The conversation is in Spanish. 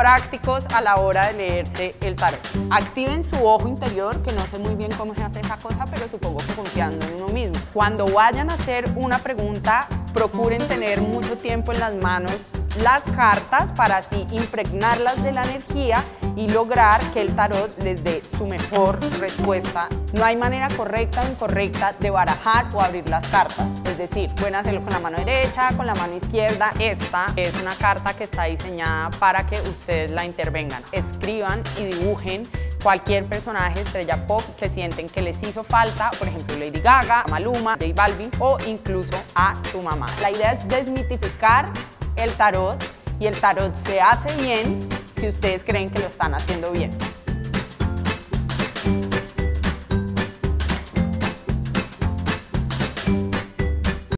prácticos a la hora de leerse el tarot. Activen su ojo interior, que no sé muy bien cómo se hace esa cosa, pero supongo que confiando en uno mismo. Cuando vayan a hacer una pregunta, procuren tener mucho tiempo en las manos las cartas para así impregnarlas de la energía y lograr que el tarot les dé su mejor No hay manera correcta o incorrecta de barajar o abrir las cartas. Es decir, pueden hacerlo con la mano derecha, con la mano izquierda. Esta es una carta que está diseñada para que ustedes la intervengan. Escriban y dibujen cualquier personaje estrella pop que sienten que les hizo falta, por ejemplo Lady Gaga, Maluma, J Balvin o incluso a su mamá. La idea es desmitificar el tarot y el tarot se hace bien si ustedes creen que lo están haciendo bien.